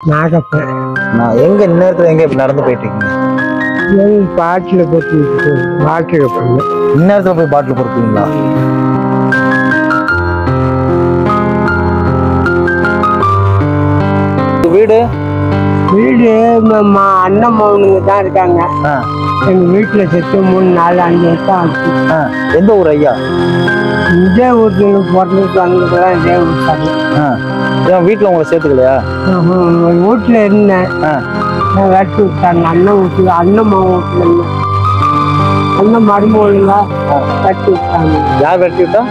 நாகப்பன் நான் எங்க நடந்து போயிட்டு இருக்கீங்க? பாட்டில் போட்டு பாட்டில் இந்நேரத்துல போய் பாட்டில் பொறுப்பீங்களா? வீடு? வீடு அண்ணன் மகனுங்க தான் இருக்காங்க. எங்க வீட்டுல செத்து மூணு நாலு அஞ்சு வருஷம் ஆச்சு. எந்த ஊர் ஐயா? இதே பிறந்துட்டு ஊர். ஆ. ஏன் வீட்டுல உங்களை சேர்த்துக்கலையா? வீட்டுல இருந்தேன். வெட்டி விட்டாங்க. அண்ணன் வீட்டுல அண்ணன் வீட்டுல இருந்தேன். அண்ணன் மருமகளுங்க வெட்டி விட்டாங்க. யார் வெட்டி விட்டா?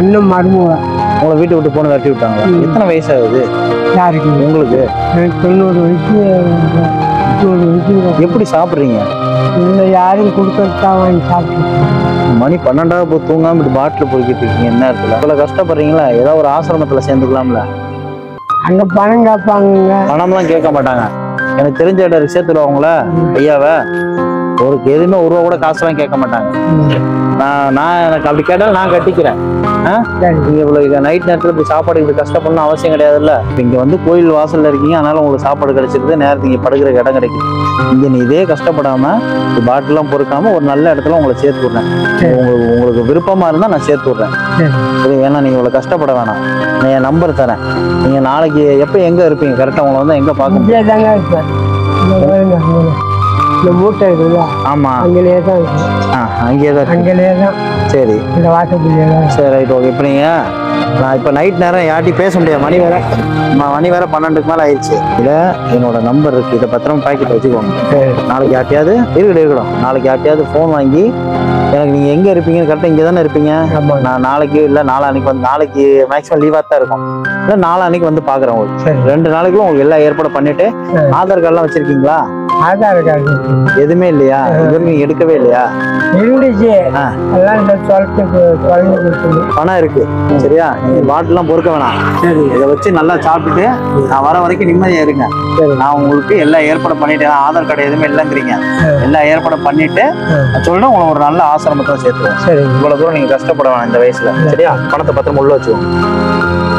அண்ணன் மருமக. உங்களை வீட்டை விட்டு போன வெட்டி விட்டாங்களா. எத்தனை வயசு ஆகுது யாருக்கு? உங்களுக்கு? தொண்ணூறு வயசு தொண்ணூறு வயசு. எப்படி சாப்பிடுறீங்க? இல்லை யாரும் கொடுக்கறதா வாங்கி சாப்பிட்டு மணி பன்னெண்டாவது போய் தூங்காம இப்படி பாட்டில் பொறுக்கிட்டு இருக்கீங்க என்ன இருக்குல்ல? இவ்வளவு கஷ்டப்படுறீங்களா? ஏதாவது ஒரு ஆசிரமத்துல சேர்ந்துக்கலாம்ல? அங்க பணம் கேட்பாங்க பணம்லாம் கேட்க மாட்டாங்க. எனக்கு தெரிஞ்ச இடம் இருக்கு, சேர்த்துடுவாங்கள ஐயாவை ஒரு எதுவுமே ஒரு ரூபா கூட காசுலாம் கேட்க மாட்டாங்க. நான் நான் எனக்கு அப்படி கேட்டாலும் நான் கட்டிக்கிறேன். சரி. நீங்க இவ்வளவு நைட் நேரத்துல இப்படி சாப்பாடு இப்படி கஷ்டப்படணும் அவசியம் கிடையாதுல்ல? இங்க வந்து கோயில் வாசல்ல இருக்கீங்க அதனால உங்களுக்கு சாப்பாடு கிடைச்சிருது நேரத்துக்கு இங்க படுக்கிற இடம் கிடைக்குது. இங்க நீ இதே கஷ்டப்படாம பாட்டிலாம் பொறுக்காம ஒரு நல்ல இடத்துல உங்களை சேர்த்து விடுறேன். உங்களுக்கு உங்களுக்கு விருப்பமா இருந்தா நான் சேர்த்து விடுறேன். சரி. சரி வேணா நீங்க இவ்வளவு கஷ்டப்பட வேணாம். நான் என் நம்பர் தரேன். நீங்க நாளைக்கு எப்ப எங்க இருப்பீங்க? கரெக்டா உங்களை வந்து எங்க பார்க்க இருப்பேன். இந்த மூட்டை இருக்குல்ல ஆமா. அங்கேயே தான் இருக்கு. ஆ, அங்கேயே தான். அங்கேயே தான். சரி. இந்த தான் சரி ரைட் ஓகே இப்போ நீங்க நான் இப்போ நைட் நேரம் யார்ட்டையும் பேச முடியாது. மணி வேற மணி வேற பன்னெண்டுக்கு மேல ஆயிடுச்சு. இதில் என்னோட நம்பர் இருக்கு. இதை பத்திரமா பாக்கெட் வச்சுக்கோங்க. நாளைக்கு யார்ட்டையாவது இருக்கட்டும் இருக்கட்டும். நாளைக்கு யார்ட்டையாவது ஃபோன் வாங்கி எனக்கு நீங்க எங்க இருப்பீங்கன்னு கரெக்டாக இங்கே தானே இருப்பீங்க? நான் நாளைக்கு இல்லை நாளான்னைக்கு வந்து நாளைக்கு மேக்ஸிமம் லீவாக தான் இருக்கும். இல்லை நாளான்னைக்கு வந்து பார்க்குறேன் உங்களுக்கு. ரெண்டு நாளைக்குள்ள உங்களுக்கு எல்லா ஏற்பாடு பண்ணிட்டு. ஆதார் கார்டெலாம் வச்சிருக்கீங்களா? ஆதார் கார்டு. எதுவுமே இல்லையா? இது வரைக்கும் எடுக்கவே இல்லையா? இருந்துச்சு. பணம் இருக்கு. சரியா? நீங்க பாட்டிலாம் பொறுக்க வேணாம். சரி. இதை வச்சு நல்லா சாப்பிட்டுட்டு நான் வர வரைக்கும் நிம்மதியா இருங்க. நான் உங்களுக்கு எல்லா ஏற்பாடு பண்ணிட்டேன். ஆதார் கார்டு எதுவுமே இல்லைங்கிறீங்க. எல்லா ஏற்பாடு பண்ணிட்டு சொல்றேன் உங்களை ஒரு நல்ல ஆசிரமத்தை சேர்த்துருவேன் சரி. இவ்வளவு தூரம் நீங்க கஷ்டப்பட வேணாம் இந்த வயசுல. சரியா? பணத்தை பத்திரமா உள்ள வச்சுக்கோங்க.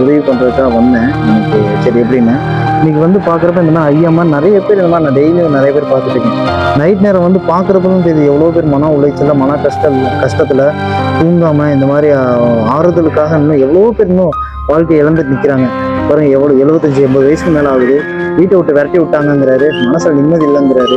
உதவி பண்ணுறதுக்காக வந்தேன். எனக்கு சரி எப்படின்னு இன்னைக்கு வந்து பார்க்குறப்ப இந்த மாதிரி ஐயம்மா நிறைய பேர் இந்த மாதிரி நான் டெய்லியும் நிறைய பேர் பார்த்துட்டு இருக்கேன். நைட் நேரம் வந்து பார்க்குறப்பதும் தெரியுது எவ்வளோ பேர் மன உளைச்சல மன கஷ்டம் கஷ்டத்தில் தூங்காமல் இந்த மாதிரி ஆறுதலுக்காக இன்னும் எவ்வளோ பேர் இன்னும் வாழ்க்கை இழந்துட்டு நிற்கிறாங்க பாருங்க எவ்வளோ எழுபத்தஞ்சி எண்பது வயசுக்கு மேலே ஆகுது. வீட்டை விட்டு விரட்டி விட்டாங்கங்கிறாரு. மனசில் நிம்மதி இல்லைங்கிறாரு.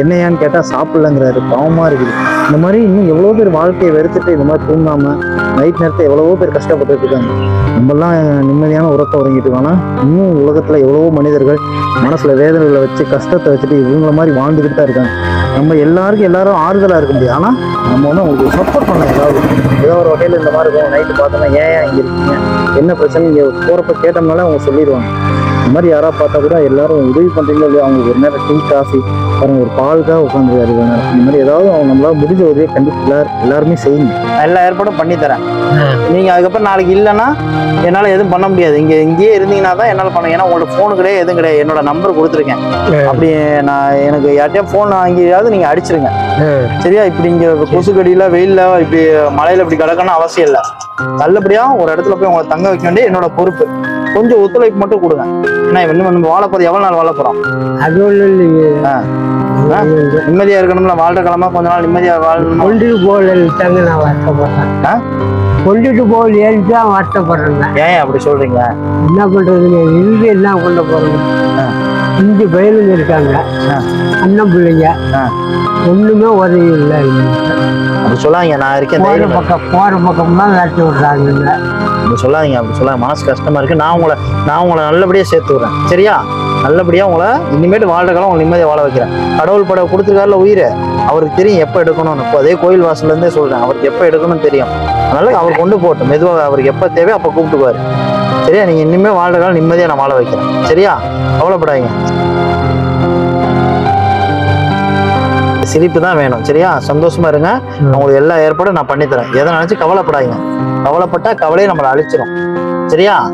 என்னையான்னு கேட்டால் சாப்பிட்லங்கிறாரு. பாவமாக இருக்குது. இந்த மாதிரி இன்னும் எவ்வளோ பேர் வாழ்க்கையை வெறுத்துட்டு இந்த மாதிரி தூங்காமல் நைட் நேரத்தை எவ்வளவோ பேர் கஷ்டப்பட்டுட்டு இருக்காங்க. நம்மெல்லாம் நிம்மதியான உறக்கம் உறங்கிட்டு இருக்கோம்னா இன்னும் உலகத்தில் எவ்வளவோ மனிதர்கள் மனசில் வேதனைகளை வச்சு கஷ்டத்தை வச்சுட்டு இவங்கள மாதிரி வாழ்ந்துக்கிட்டு தான் இருக்காங்க. நம்ம எல்லாருக்கும் எல்லாரும் ஆறுதலாக இருக்க முடியும் ஆனால் நம்ம வந்து அவங்களுக்கு சப்போர்ட் பண்ணலாம். ஏதாவது ஏதோ ஒரு வகையில் இந்த மாதிரி இருக்கும். நைட்டு பார்த்தோம்னா ஏன் ஏன் இங்கே இருக்கீங்க? என்ன பிரச்சனை? இங்கே போகிறப்ப கேட்டோம்னாலே அவங்க சொல்லிடுவாங்க. இந்த மாதிரி யாராவது பார்த்தா கூட எல்லாரும் உதவி பண்ணுறீங்களோ இல்லையோ அவங்களுக்கு ஒரு நேரம் டீ காஃபி பாருங்க ஒரு பாலுக்காக உட்காந்துருக்காரு நேரம். இந்த மாதிரி ஏதாவது அவங்க நம்மளால முடிஞ்ச உதவியை கண்டிப்பாக எல்லாரும் எல்லாருமே செய்யுங்க. எல்லா ஏற்பாடும் பண்ணி தரேன். நீங்க அதுக்கப்புறம் நாளைக்கு இல்லைன்னா என்னால எதுவும் பண்ண முடியாது. இங்க இங்கேயே இருந்தீங்கன்னா தான் என்னால பண்ண ஏன்னா உங்களோட ஃபோனு கிடையாது எதுவும் கிடையாது. என்னோட நம்பர் கொடுத்துருக்கேன். அப்படி நான் எனக்கு யார்ட்டையும் ஃபோன் வாங்கியாவது நீங்க அடிச்சிருங்க. சரியா? இப்படி இங்க கொசுக்கடியில வெயில்ல இப்படி மழையில இப்படி கிடக்கணும் அவசியம் இல்லை. நல்லபடியா ஒரு இடத்துல போய் உங்களை தங்க வைக்க வேண்டிய என்னோட பொறுப்பு. கொஞ்சம் ஒத்துழைப்பு மட்டும் கொடுங்க. ஏன்னா இன்னும் நம்ம வாழ போறது எவ்வளவு நாள் வாழ போறோம்? அது ஒன்றும் இல்லைங்க? நிம்மதியா இருக்கணும்ல வாழ்ற கிழமை கொஞ்ச நாள் நிம்மதியா வாழணும் கொண்டுட்டு போகலன்ட்டாங்க நான் வருத்தப்படுறேன்? கொண்டுட்டு போகலையேன்னு தான் வருத்தப்படுறேன். ஏன் அப்படி சொல்றீங்க? என்ன பண்றதுங்க இருந்து என்ன கொண்டு. இஞ்சி பயிலுங்க இருக்காங்க. அண்ணன் பிள்ளைங்க. ஒண்ணுமே உதவி இல்லை அப்படி சொல்லாதீங்க நான் இருக்கேன் தைரியமா பக்கம் போற பக்கம் தான் விடுறாங்க அப்படி சொல்லாதீங்க அப்படி சொல்லாங்க மனசு கஷ்டமா இருக்கு. நான் உங்களை நான் உங்களை நல்லபடியா சேர்த்து விடுறேன். சரியா? நல்லபடியா உங்களை இனிமேட்டு வாழ்ற காலம் உங்களை நிம்மதியா வாழ வைக்கிறேன். கடவுள் பட கொடுத்துருக்காருல உயிர். அவருக்கு தெரியும் எப்போ எடுக்கணும்னு. இப்போ அதே கோயில் வாசல்ல இருந்தே சொல்றேன். அவருக்கு எப்போ எடுக்கணும்னு தெரியும். அதனால அவர் கொண்டு போகட்டும். மெதுவாக அவருக்கு எப்போ தேவை அப்போ கூப்பிட்டுக்குவாரு சரியா? நீங்க இனிமே வாழ்ற காலம் நிம்மதியா நான் வாழ வைக்கிறேன். சரியா? கவலைப்படாதீங்க. சிரிப்பு தான் வேணும். சரியா? சந்தோஷமா இருங்க. உங்களுக்கு எல்லா ஏற்பாடும் நான் பண்ணித்தரேன். எதை நினைச்சு கவலைப்படாதீங்க. கவலைப்பட்டா கவலையை நம்மளை அழிச்சிடும் சரியா?